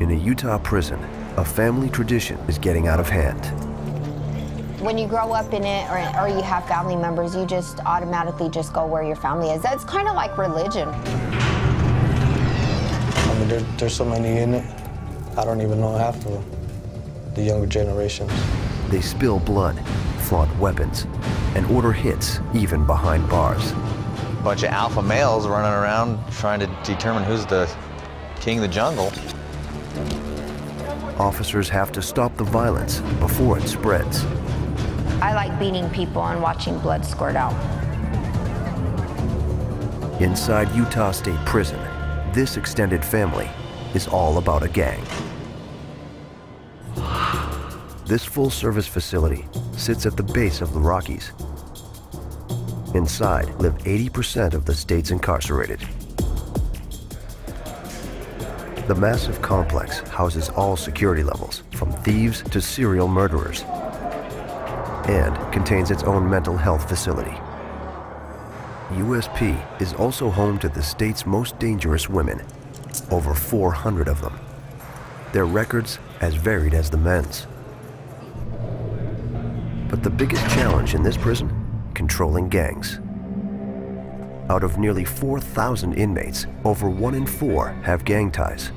In a Utah prison, a family tradition is getting out of hand. When you grow up in it or, or you have family members, you just automatically just go where your family is. That's kind of like religion. I mean, there, there's so many in it. I don't even know half of them, the younger generations. They spill blood, flaunt weapons, and order hits even behind bars. Bunch of alpha males running around trying to determine who's the king of the jungle. Officers have to stop the violence before it spreads. I like beating people and watching blood squirt out. Inside Utah State Prison, this extended family is all about a gang. This full-service facility sits at the base of the Rockies. Inside live 80% of the state's incarcerated. The massive complex houses all security levels, from thieves to serial murderers, and contains its own mental health facility. USP is also home to the state's most dangerous women, over 400 of them. Their records as varied as the men's. But the biggest challenge in this prison, controlling gangs. Out of nearly 4,000 inmates, over one in four have gang ties.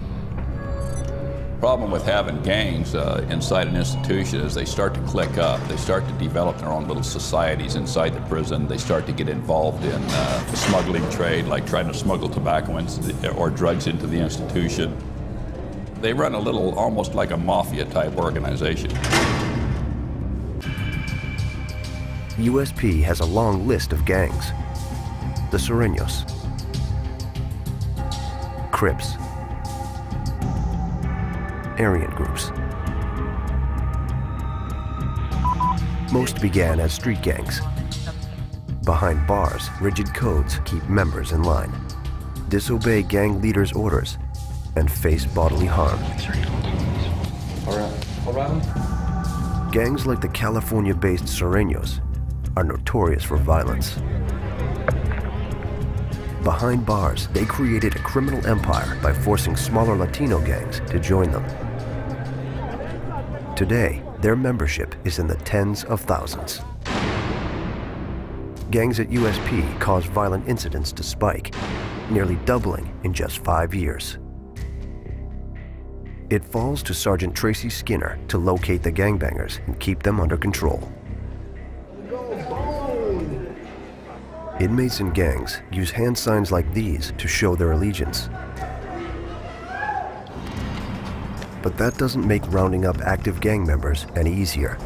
problem with having gangs uh, inside an institution is they start to click up. They start to develop their own little societies inside the prison. They start to get involved in uh, the smuggling trade, like trying to smuggle tobacco the, or drugs into the institution. They run a little, almost like a mafia type organization. USP has a long list of gangs. The Sureños, Crips, Aryan groups. Most began as street gangs. Behind bars, rigid codes keep members in line, disobey gang leaders' orders, and face bodily harm. Gangs like the California-based Sureños are notorious for violence. Behind bars, they created a criminal empire by forcing smaller Latino gangs to join them. Today, their membership is in the tens of thousands. Gangs at USP caused violent incidents to spike, nearly doubling in just five years. It falls to Sergeant Tracy Skinner to locate the gangbangers and keep them under control. Inmates and gangs use hand signs like these to show their allegiance. But that doesn't make rounding up active gang members any easier.